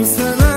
sen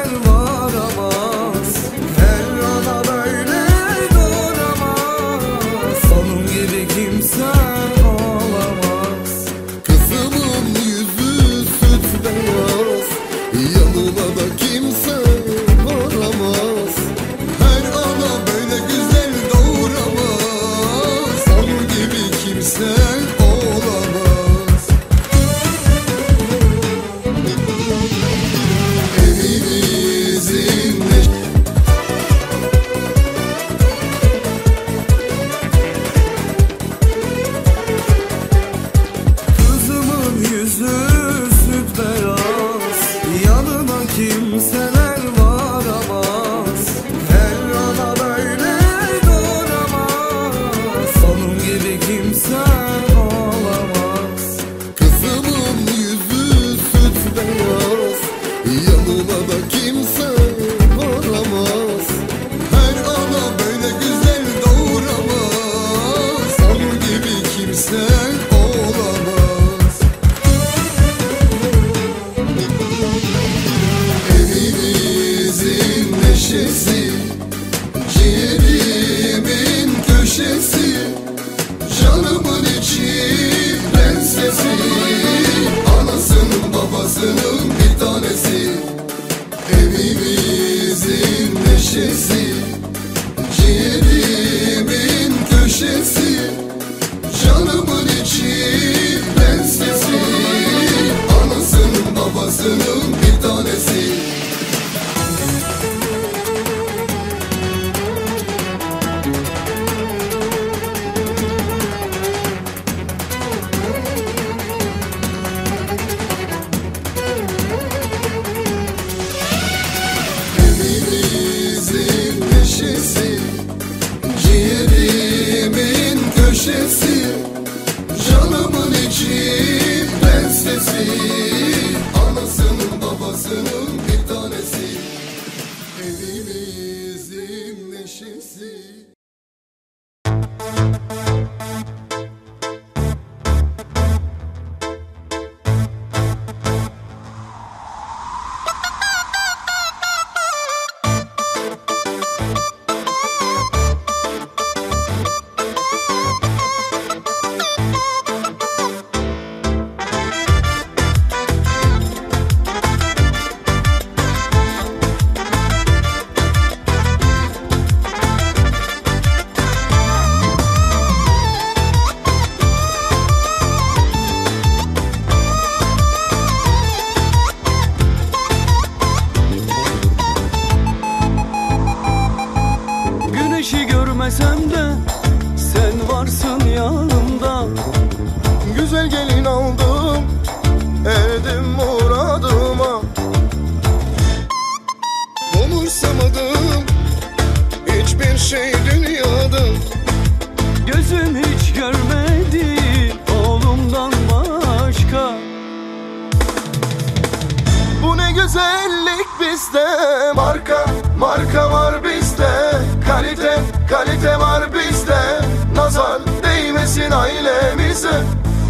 Kalite var bizde Nazar değmesin ailemize.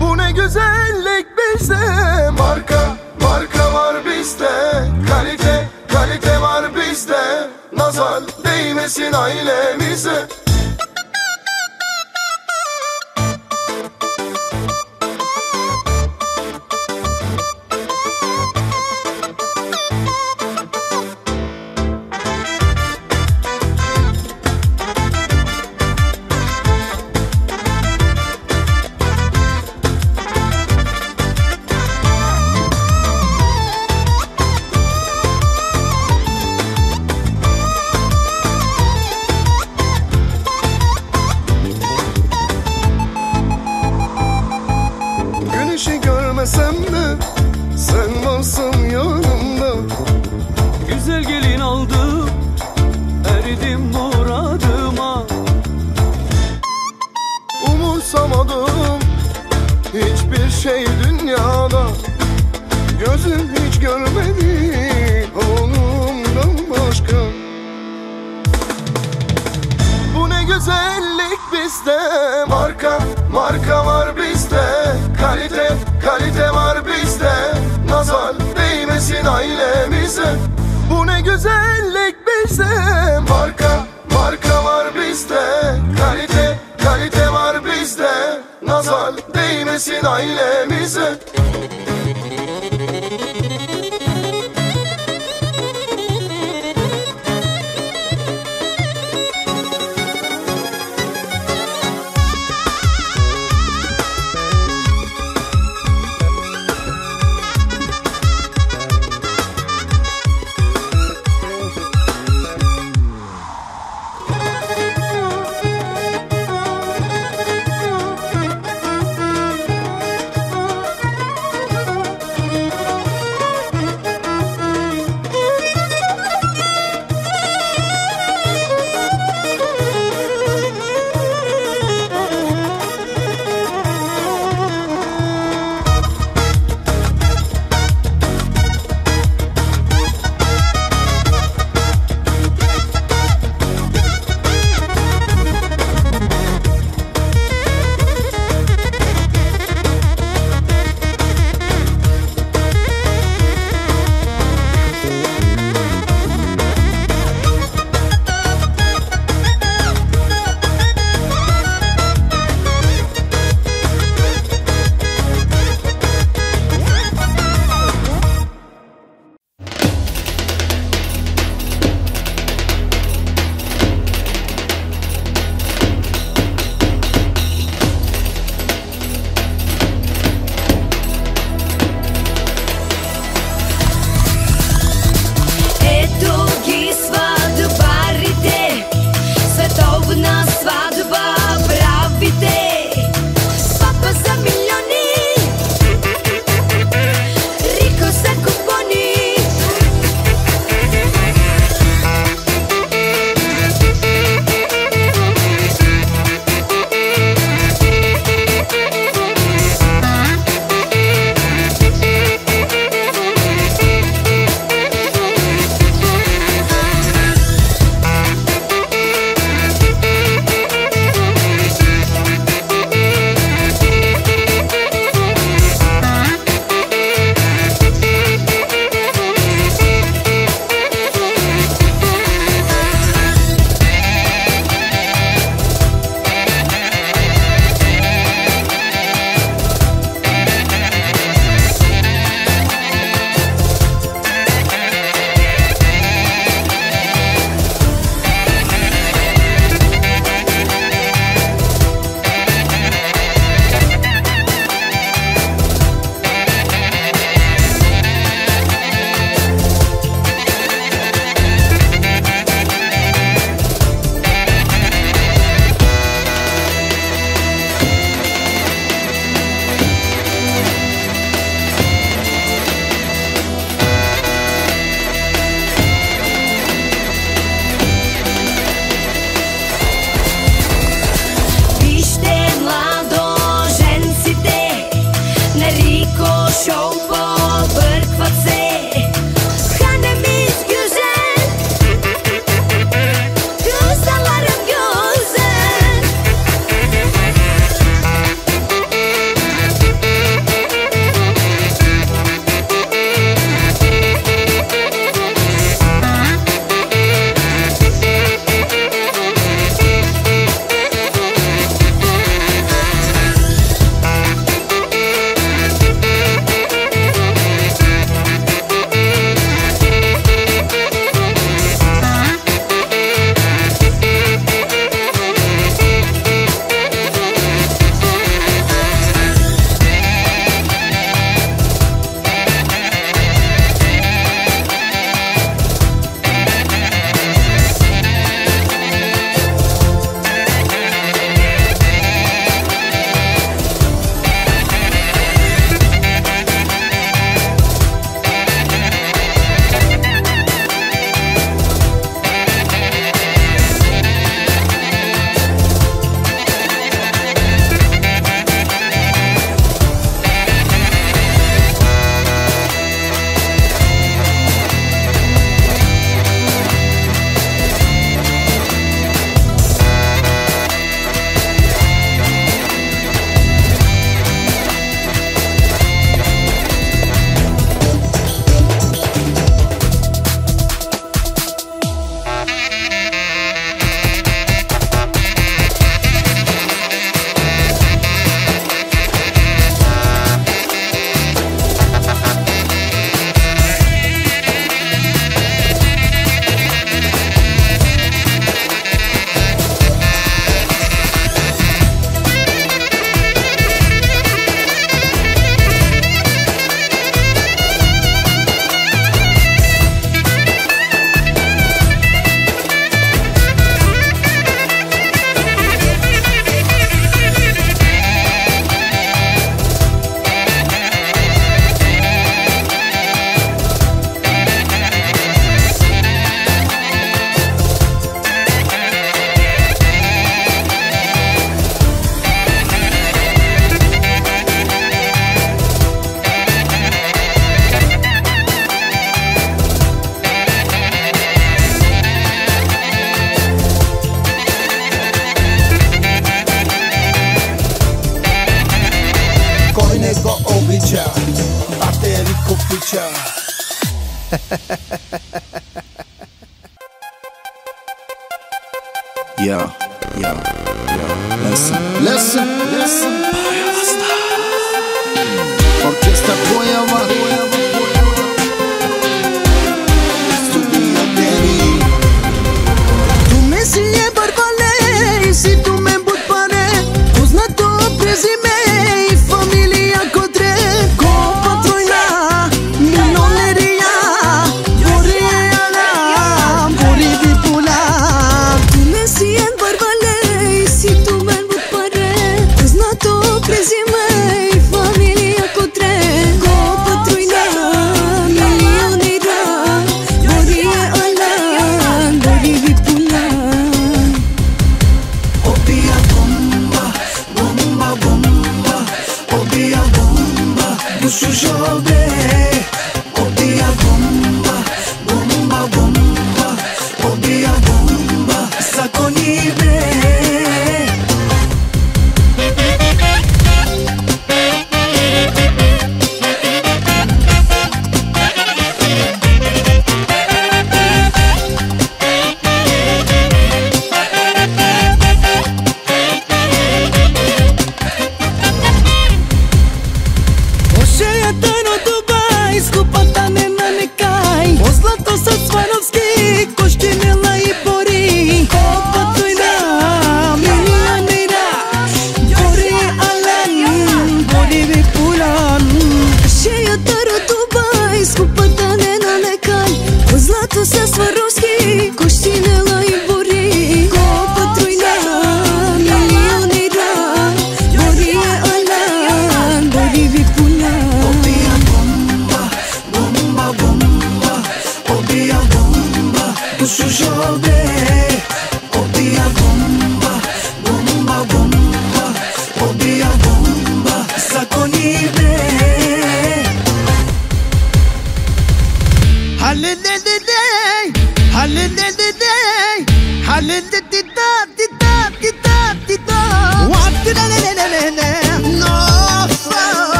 Bu ne güzellik bizde. Marka marka var bizde. Kalite kalite var bizde. Nazar değmesin ailemize.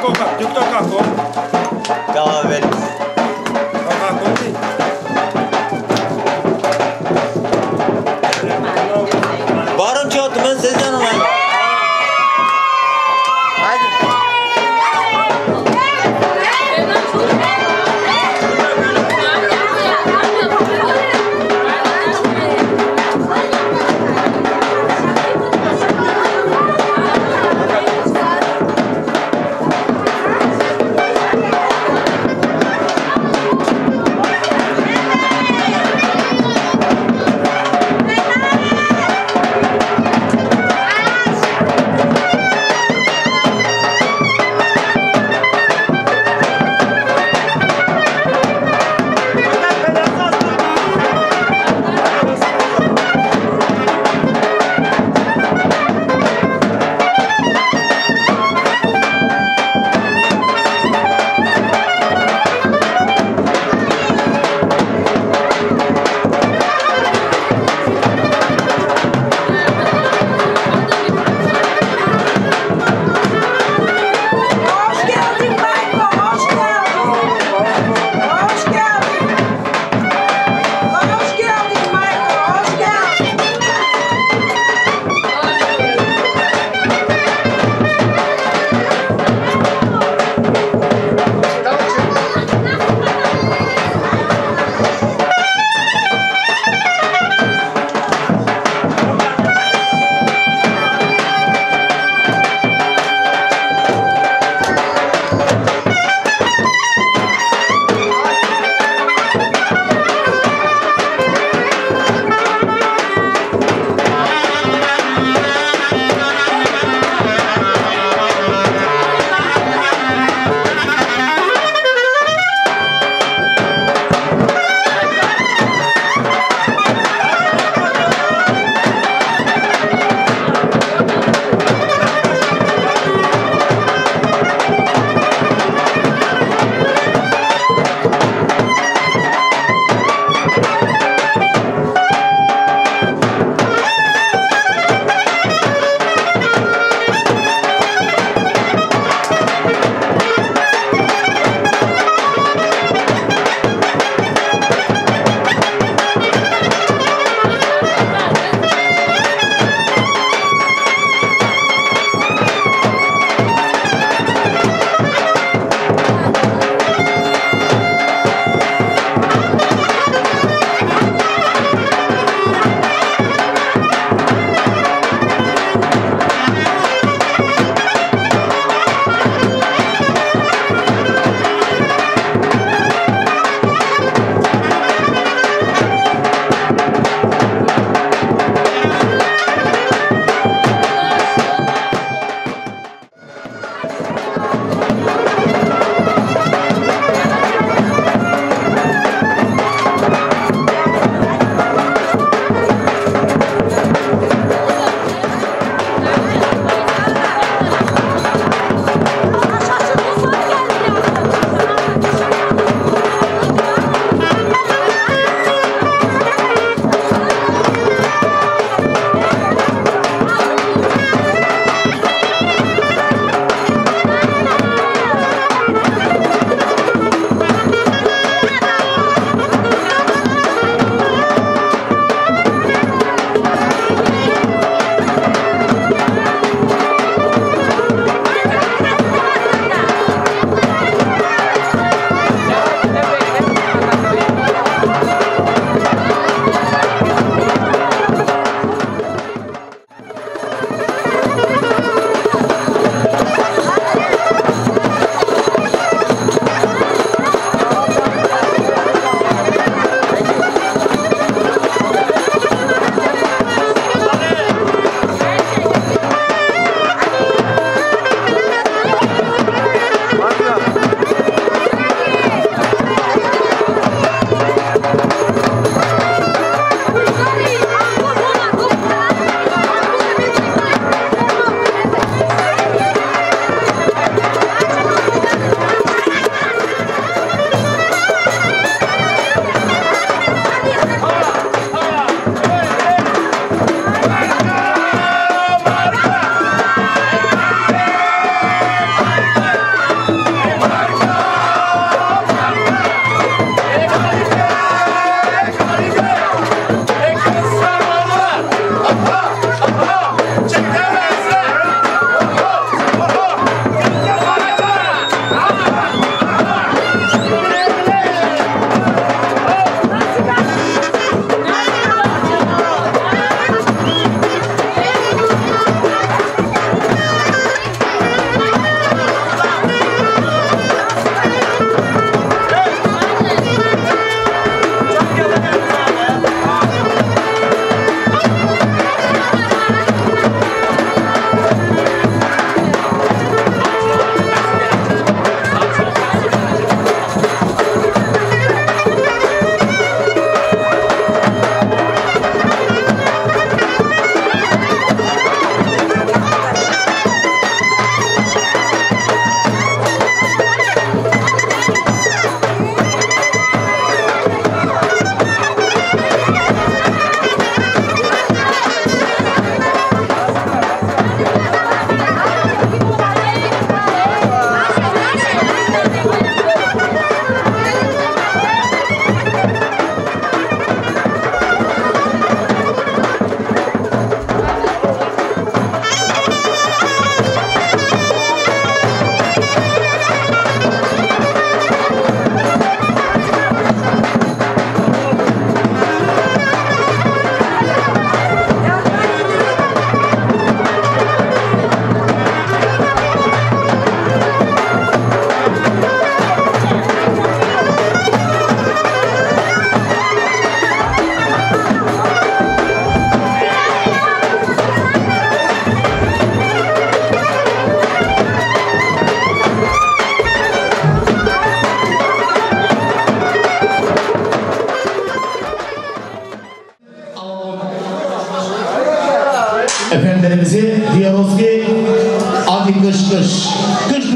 Coca, tem que tocar coca. efendilerimizi diyoruz ki hadi kış kış. Kış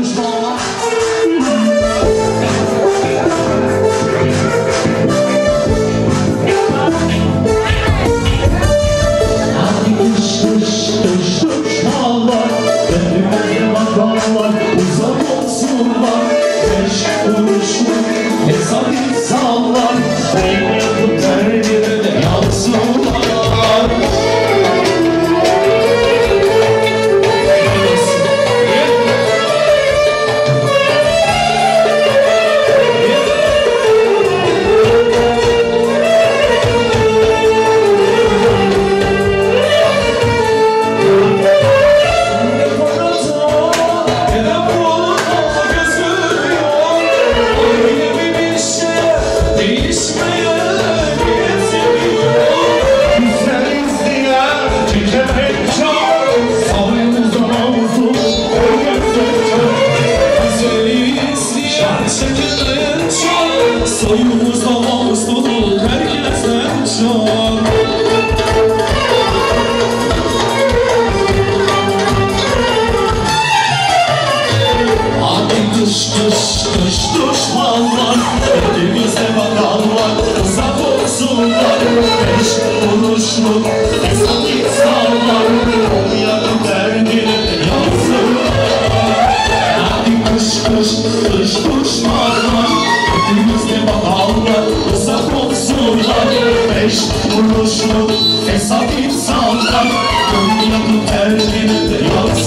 Her günümdür yolcu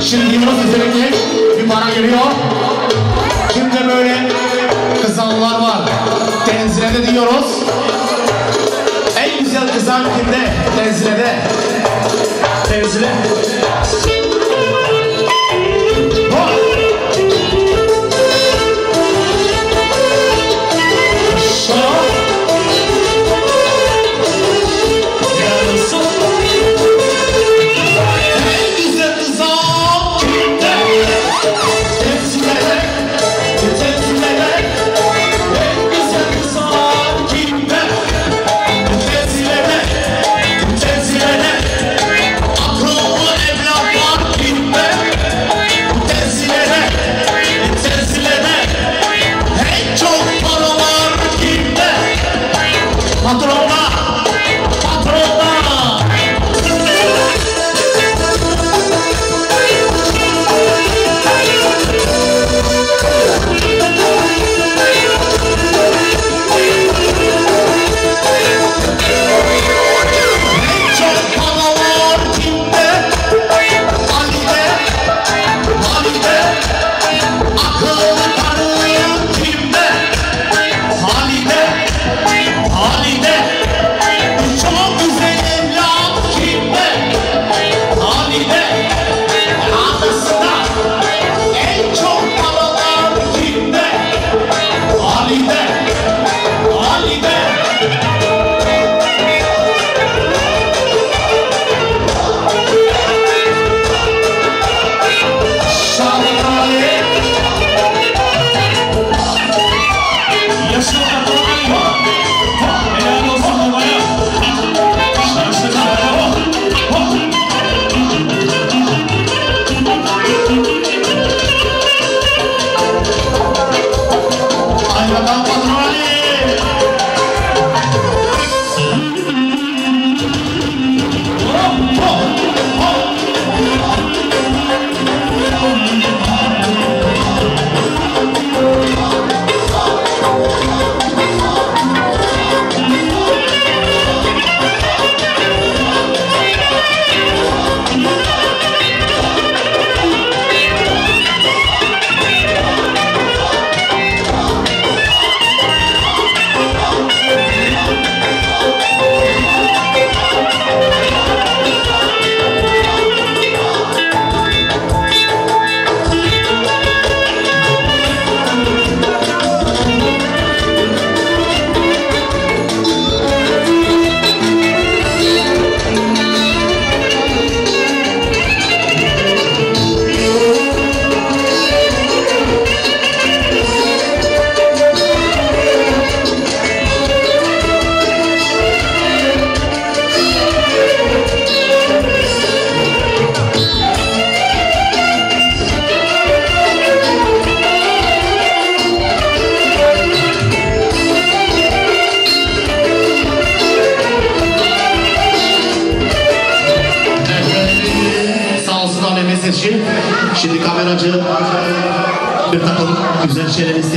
Şimdi Yunus üzerindeki bir para geliyor. Şimdi böyle kızanlar var. Tenzile'de diyoruz. En güzel kızan kimde? Tenzile'de. Tenzile.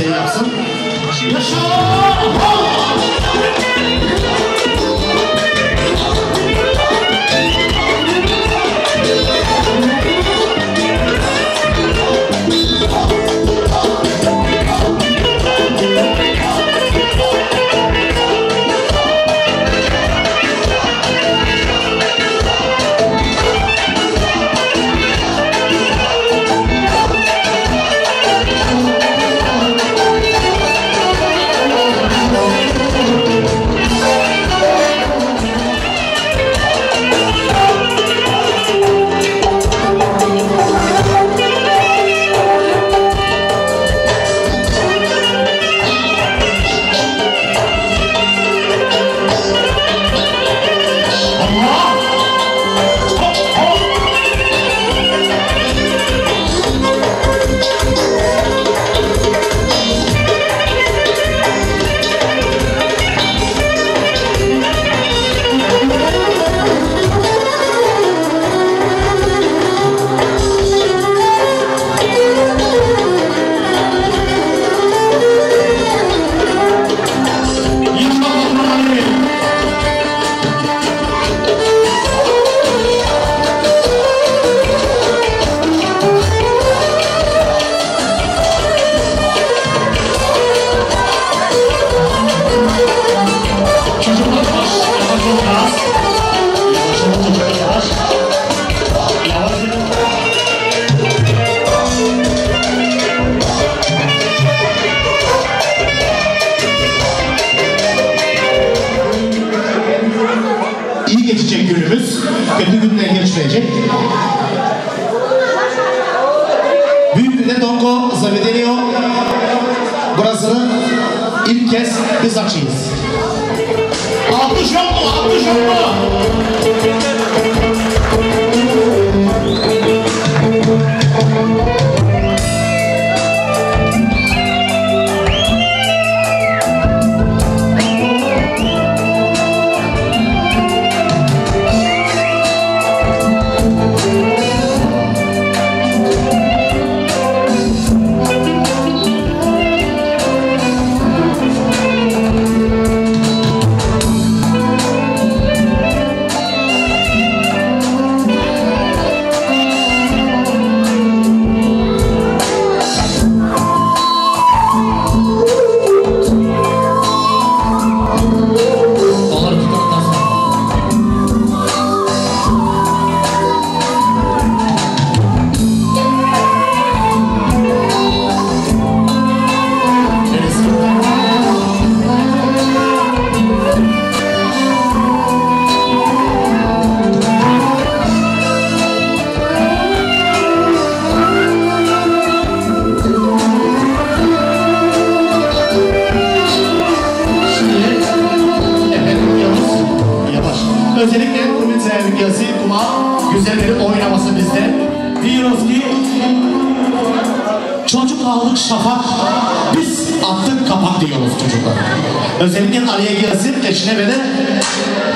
Larson. Yes, sir. kötü günler geçmeyecek. Büyükdede Dongo Zavidenio burasını ilk kez biz açıyız. Alkış yok mu? Alkış yok mu?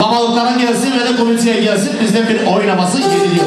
babalıklara gelsin ve de komiteye gelsin bizde bir oynaması yeniliyor.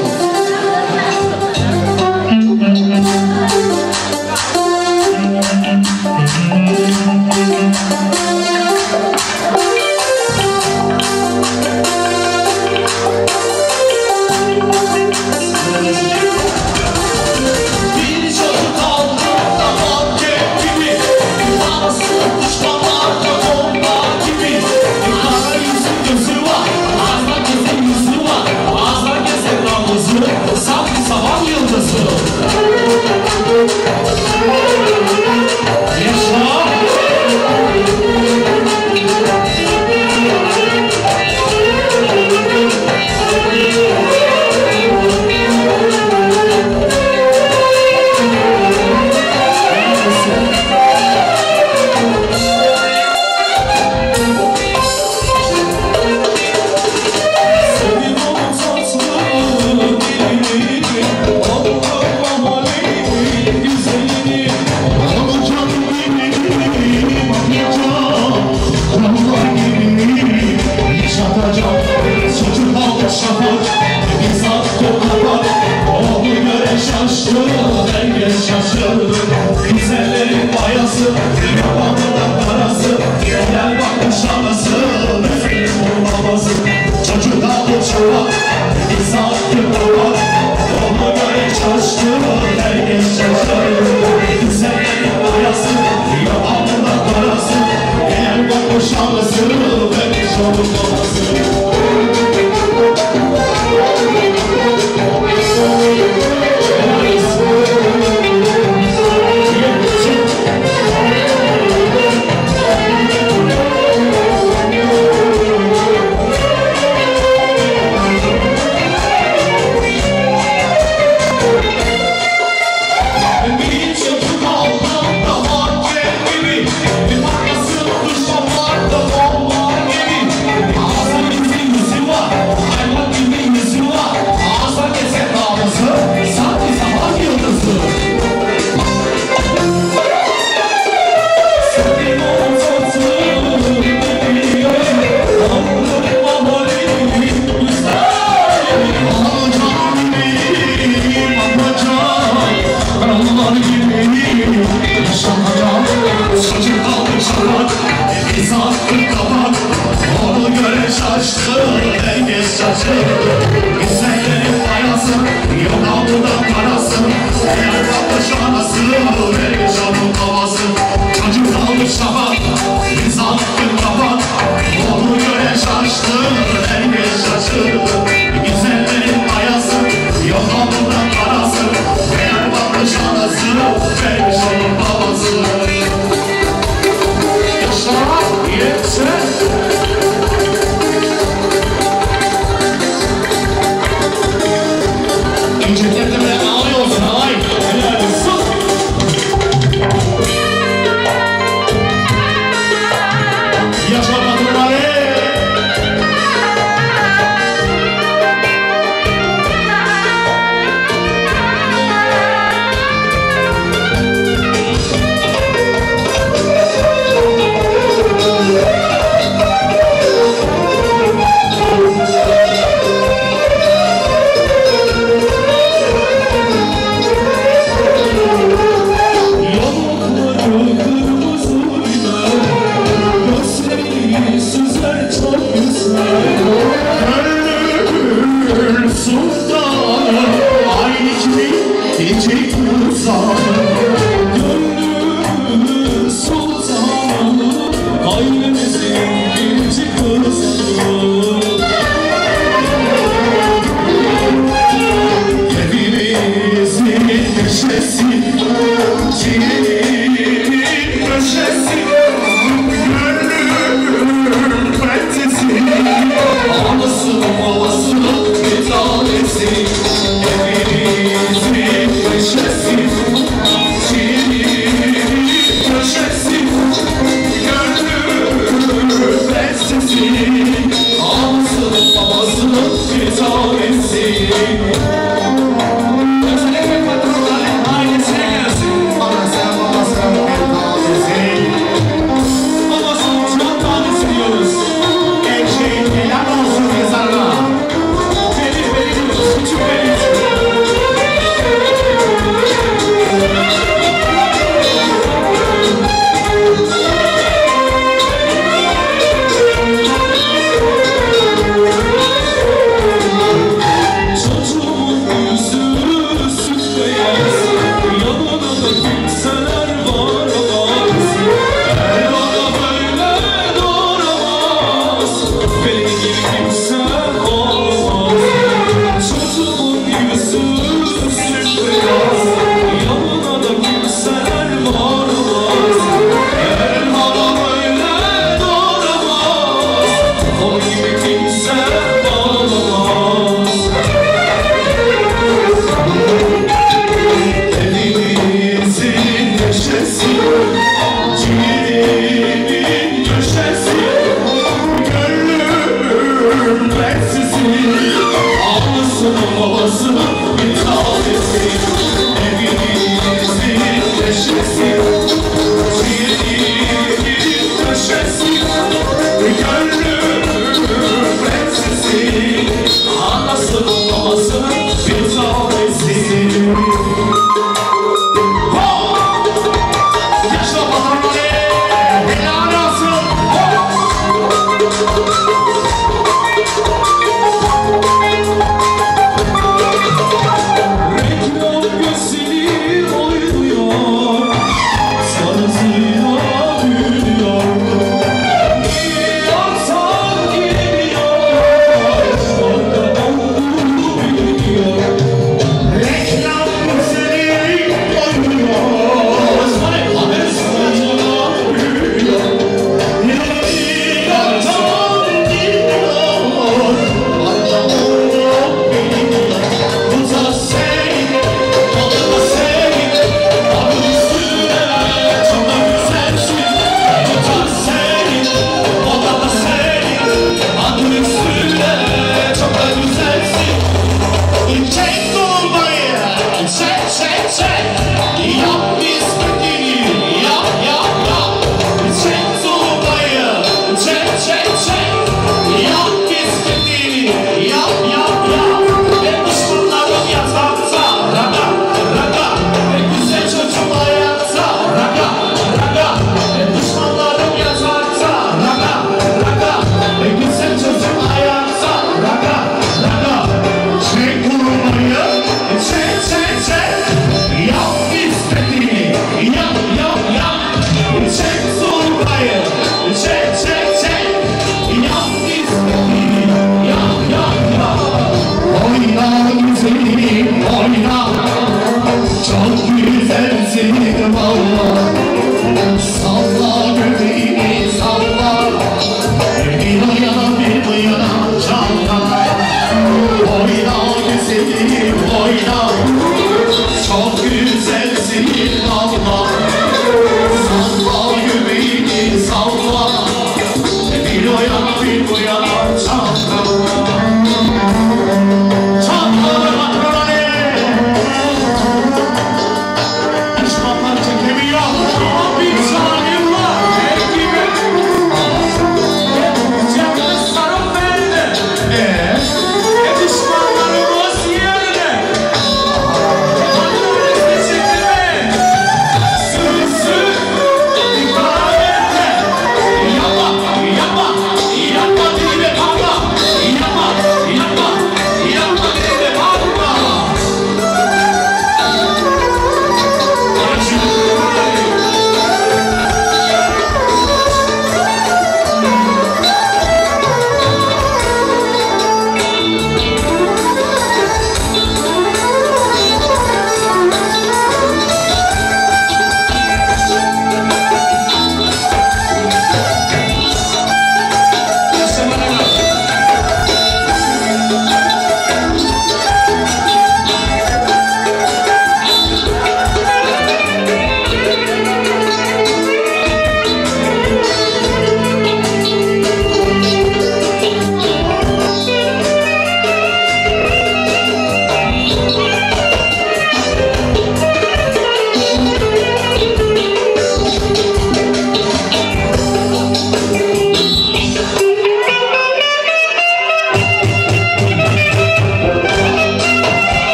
şansı, benim şansı